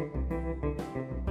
Thank you.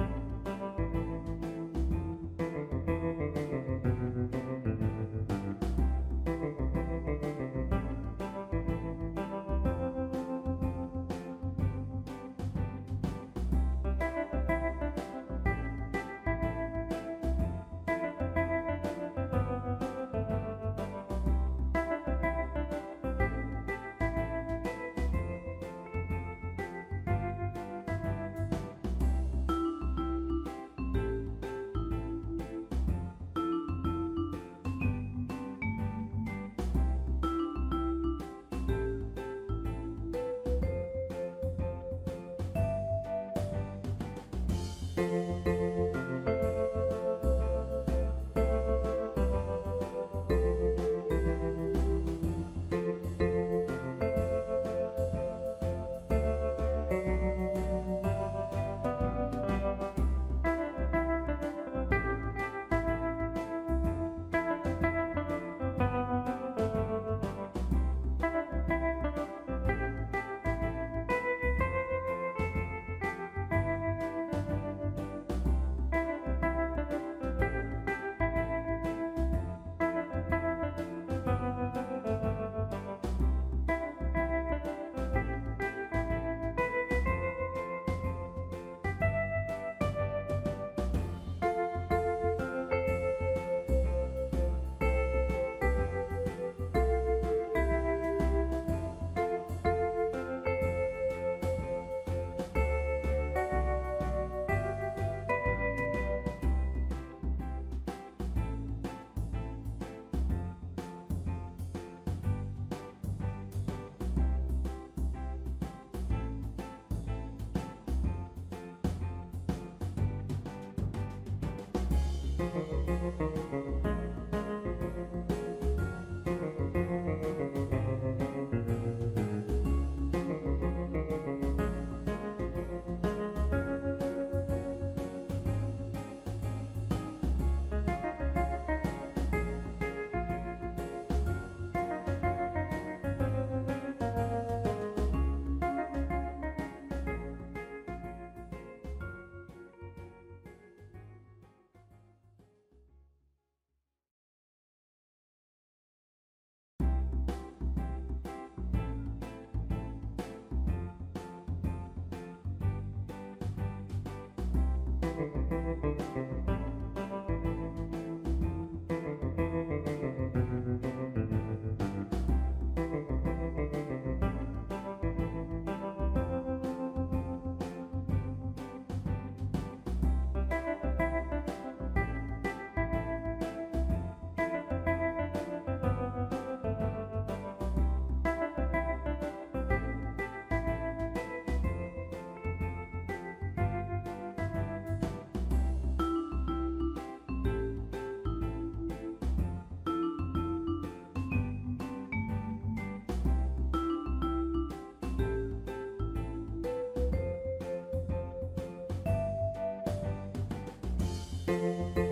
Música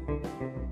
Bye.